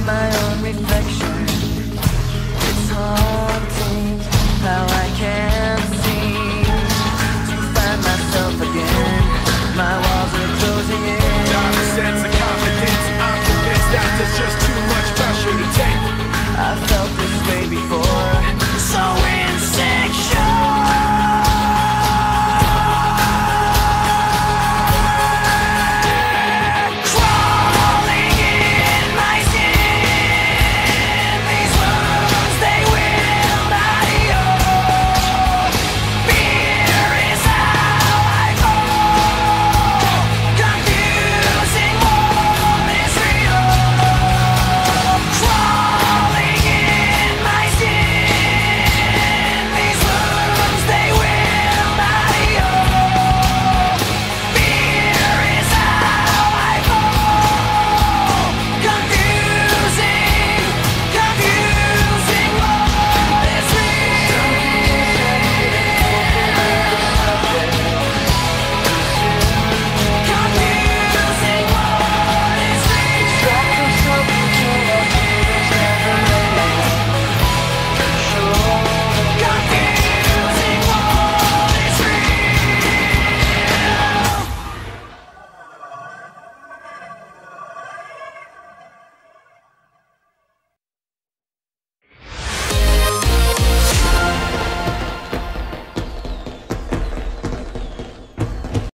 at my own reflection. It's haunting how I can't seem To find myself again. My walls are closing in. Dark sense of confidence. I'm convinced that there's just too much pressure to take. I've felt this way before.